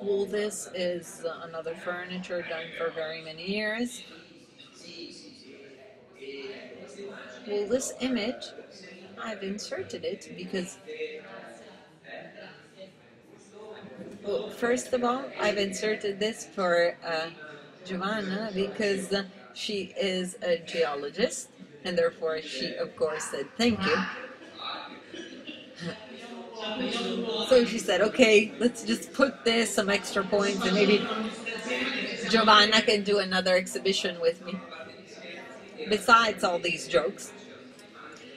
Well, this is another furniture done for very many years. Well, this image, I've inserted it because, well, first of all, I've inserted this for uh, Giovanna because she is a geologist and therefore she, of course, said thank you. So she said, okay, let's just put this some extra points and maybe Giovanna can do another exhibition with me. Besides all these jokes,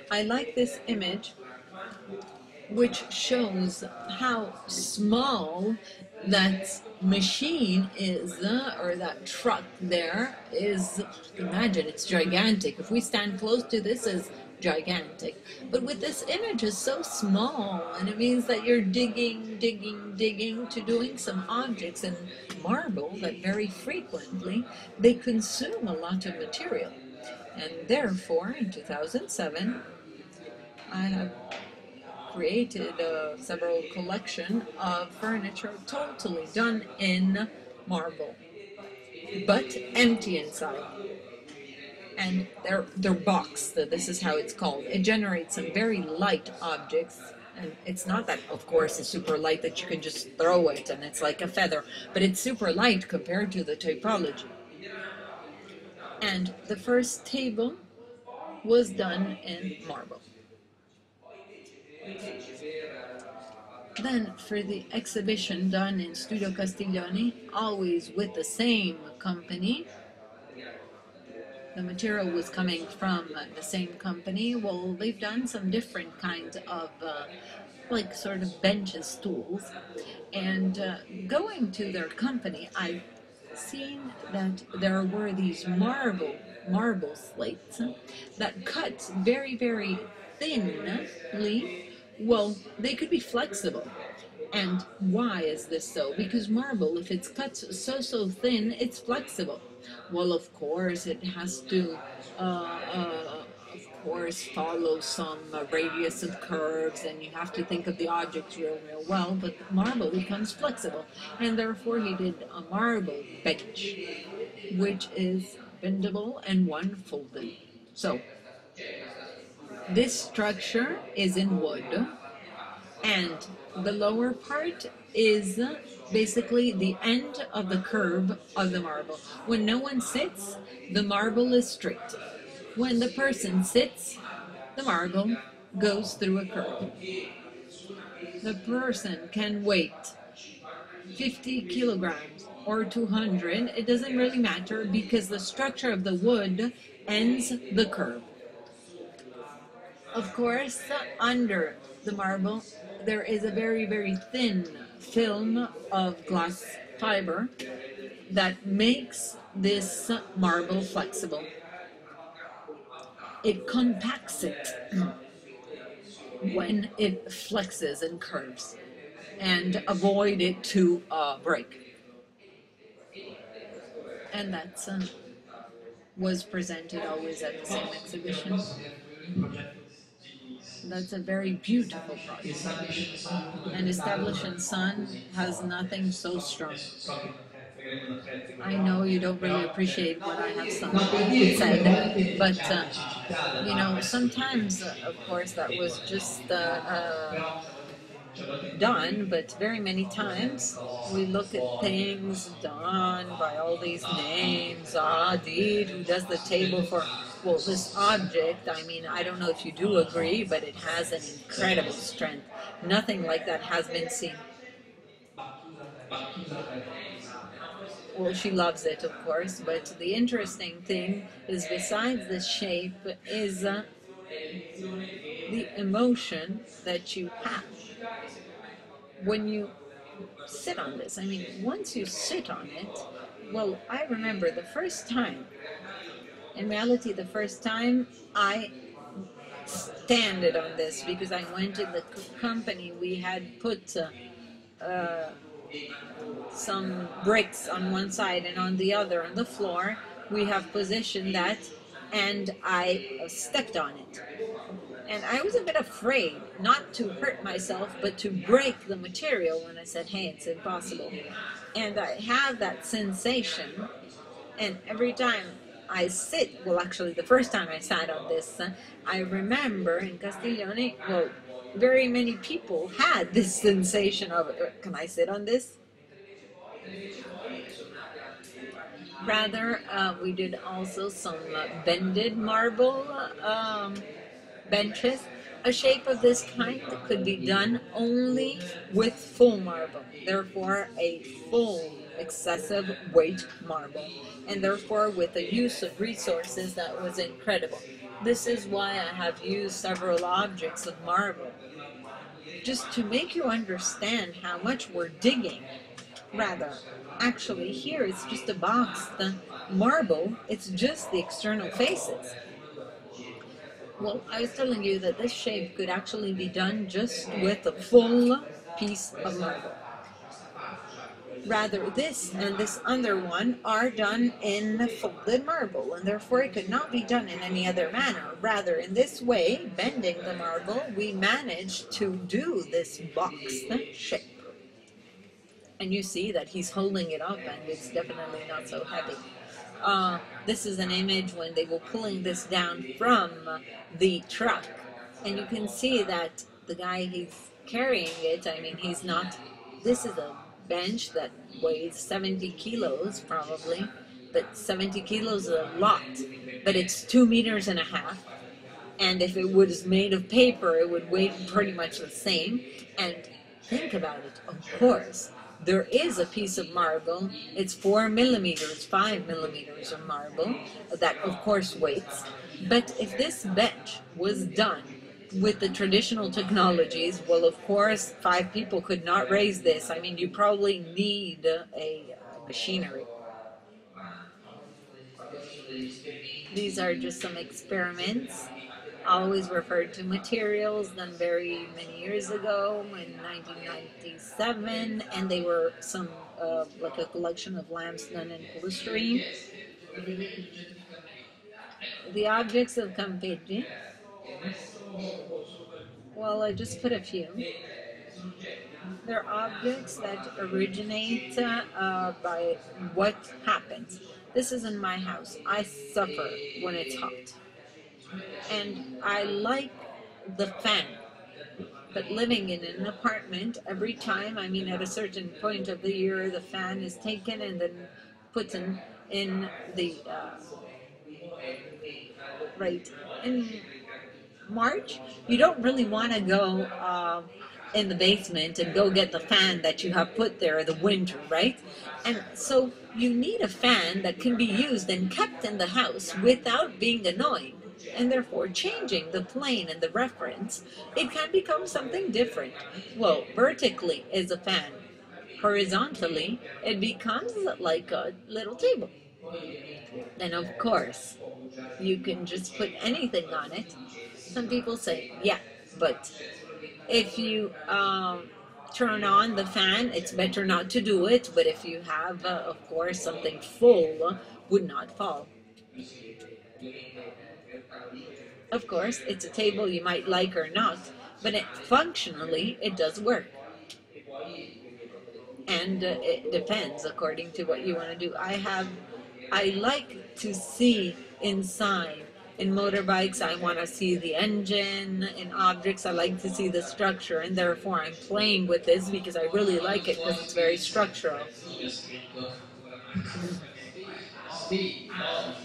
I like this image which shows how small that machine is, uh, or that truck there is. Imagine, it's gigantic. If we stand close to this, is gigantic. But with this image is so small, and it means that you're digging, digging, digging to doing some objects in marble that very frequently they consume a lot of material. And therefore, in 2007, I have created uh, several collection of furniture totally done in marble, but empty inside and they're they're boxed. This is how it's called. It generates some very light objects, and it's not that, of course, it's super light that you can just throw it and it's like a feather, but it's super light compared to the typology. And the first table was done in marble. Then, for the exhibition done in Studio Castiglioni, always with the same company, the material was coming from the same company. Well, they've done some different kinds of uh, like sort of benches, stools. And uh, going to their company, I've seen that there were these marble marble slates that cut very, very thinly. Well, they could be flexible. And why is this so? Because marble, if it's cut so, so thin, it's flexible. Well, of course, it has to, uh, uh, of course, follow some uh, radius of curves, and you have to think of the object real, real well. But marble becomes flexible, and therefore he did a marble bench, which is bendable and one folded. So this structure is in wood, and the lower part is basically the end of the curve of the marble. When no one sits, the marble is straight. When the person sits, the marble goes through a curve. The person can weight 50 kilograms or 200, it doesn't really matter because the structure of the wood ends the curve. Of course, under the marble, there is a very, very thin film of glass fiber that makes this marble flexible. It compacts it when it flexes and curves and avoid it to uh, break. And that uh, was presented always at the same exhibition. That's a very beautiful project. And establishing sun has nothing so strong. I know you don't really appreciate what I have said, but uh, you know, sometimes, uh, of course, that was just uh, uh, done, but very many times we look at things done by all these names. Ah, Deed, who does the table for well, this object, I mean, I don't know if you do agree, but it has an incredible strength. Nothing like that has been seen. Well, she loves it, of course, but the interesting thing is besides the shape is uh, the emotion that you have when you sit on this. I mean, once you sit on it, well, I remember the first time in reality, the first time I standed on this because I went to the company. We had put uh, uh, some bricks on one side and on the other on the floor. We have positioned that, and I stepped on it. And I was a bit afraid not to hurt myself, but to break the material when I said, hey, it's impossible. And I have that sensation, and every time I sit, well, actually, the first time I sat on this, uh, I remember in Castiglioni, well, very many people had this sensation of, can I sit on this? Rather, uh, we did also some uh, bended marble um, benches. A shape of this kind could be done only with full marble, therefore a full excessive weight marble, and therefore with the use of resources that was incredible. This is why I have used several objects of marble, just to make you understand how much we're digging. Rather, actually here it's just a box, the marble, it's just the external faces. Well, I was telling you that this shape could actually be done just with a full piece of marble. Rather, this and this other one are done in folded marble, and therefore it could not be done in any other manner. Rather, in this way, bending the marble, we managed to do this box shape. And you see that he's holding it up, and it's definitely not so heavy. Uh, this is an image when they were pulling this down from the truck. And you can see that the guy he's carrying it, I mean, he's not, this is a bench that weighs 70 kilos probably, but 70 kilos is a lot. But it's two meters and a half. And if it was made of paper, it would weigh pretty much the same. And think about it, of course, there is a piece of marble. It's four millimeters, five millimeters of marble that, of course, weights. But if this bench was done with the traditional technologies, well, of course, five people could not raise this. I mean, you probably need a machinery. These are just some experiments always referred to materials done very many years ago in 1997, and they were some uh, like a collection of lamps done in polystyrene. The objects of Campeggi. Well, I just put a few. They're objects that originate uh, by what happens. This is in my house. I suffer when it's hot and I like the fan. But living in an apartment, every time, I mean, at a certain point of the year, the fan is taken and then put in, in the, uh, right, in March, you don't really want to go uh, in the basement and go get the fan that you have put there in the winter, right? And so you need a fan that can be used and kept in the house without being annoying and therefore changing the plane and the reference, it can become something different. Well, vertically is a fan. Horizontally, it becomes like a little table. And of course, you can just put anything on it. Some people say, yeah, but if you um, turn on the fan, it's better not to do it. But if you have, uh, of course, something full, would not fall. Of course, it's a table you might like or not, but it, functionally, it does work. And uh, it depends according to what you want to do. I have, I like to see inside. In motorbikes, I want to see the engine. In objects, I like to see the structure, and therefore I'm playing with this because I really like it because it's very structural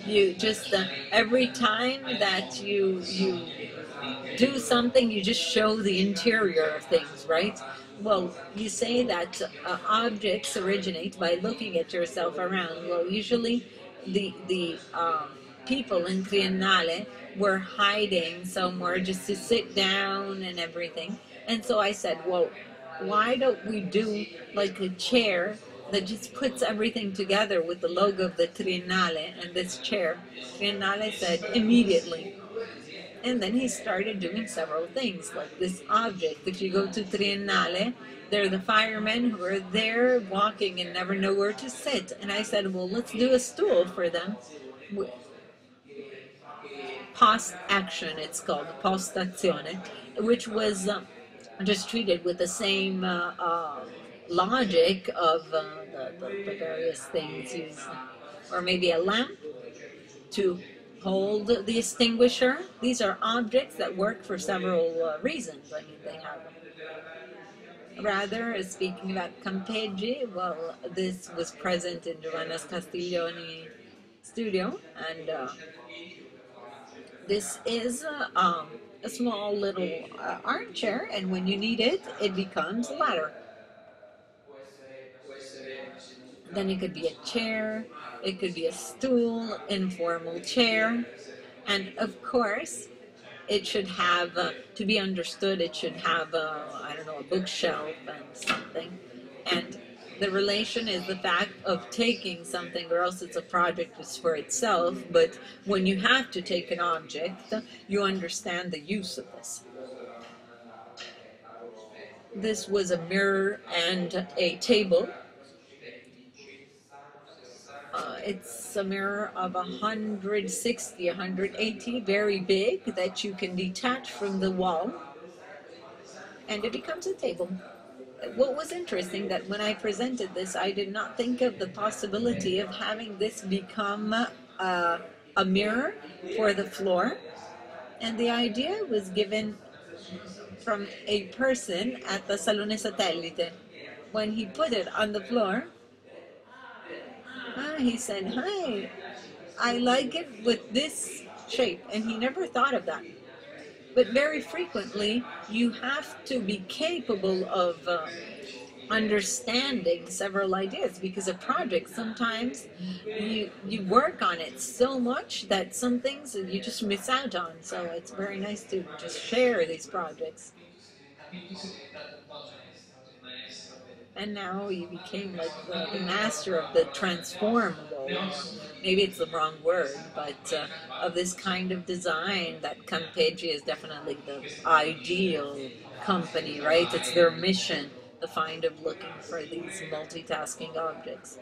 you just uh, every time that you you do something you just show the interior of things right well you say that uh, objects originate by looking at yourself around well usually the the um, people in triennale were hiding somewhere just to sit down and everything and so i said well why don't we do like a chair that just puts everything together with the logo of the Triennale and this chair. Triennale said immediately. And then he started doing several things, like this object. If you go to Triennale, they're the firemen who are there walking and never know where to sit. And I said, well, let's do a stool for them. Post action, it's called postazione, which was uh, just treated with the same uh, uh, logic of uh, the, the, various things used, or maybe a lamp to hold the extinguisher. These are objects that work for several uh, reasons. I mean, they have rather speaking about Campeggi, well, this was present in Giovanna Castiglioni studio, and uh, this is uh, um, a small little uh, armchair, and when you need it, it becomes a ladder. Then it could be a chair, it could be a stool, informal chair, and of course, it should have, uh, to be understood, it should have, a, I don't know, a bookshelf and something. And the relation is the fact of taking something, or else it's a project for itself. But when you have to take an object, you understand the use of this. This was a mirror and a table uh, it's a mirror of 160, 180, very big, that you can detach from the wall, and it becomes a table. What was interesting that when I presented this, I did not think of the possibility of having this become uh, a mirror for the floor, and the idea was given from a person at the Salone Satellite. When he put it on the floor, ah, he said, hi, I like it with this shape. And he never thought of that. But very frequently, you have to be capable of uh, understanding several ideas because a project sometimes you you work on it so much that some things you just miss out on. So it's very nice to just share these projects and now you became like the master of the transformable. Maybe it's the wrong word, but uh, of this kind of design that Campeggi is definitely the ideal company, right? It's their mission, the find of looking for these multitasking objects.